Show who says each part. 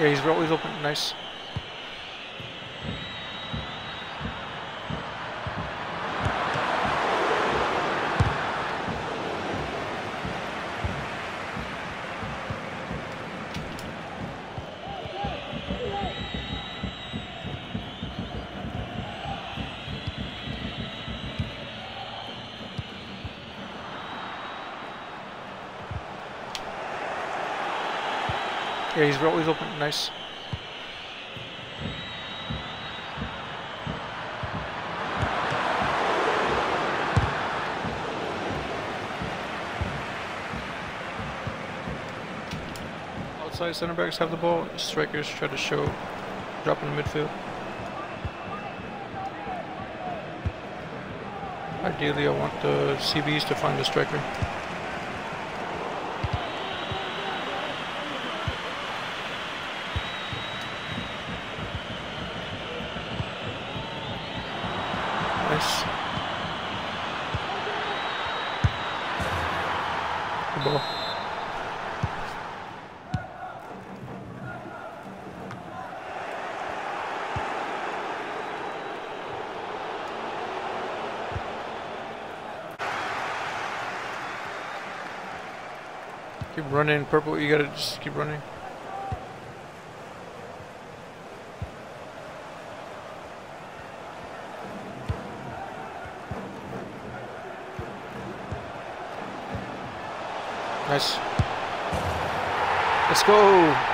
Speaker 1: Yeah, he's always open. Nice. Yeah, he's always open. Nice. Outside center backs have the ball. Strikers try to show drop in the midfield. Ideally, I want the CBs to find the striker. Good ball. Keep running, purple. You gotta just keep running. Let's go.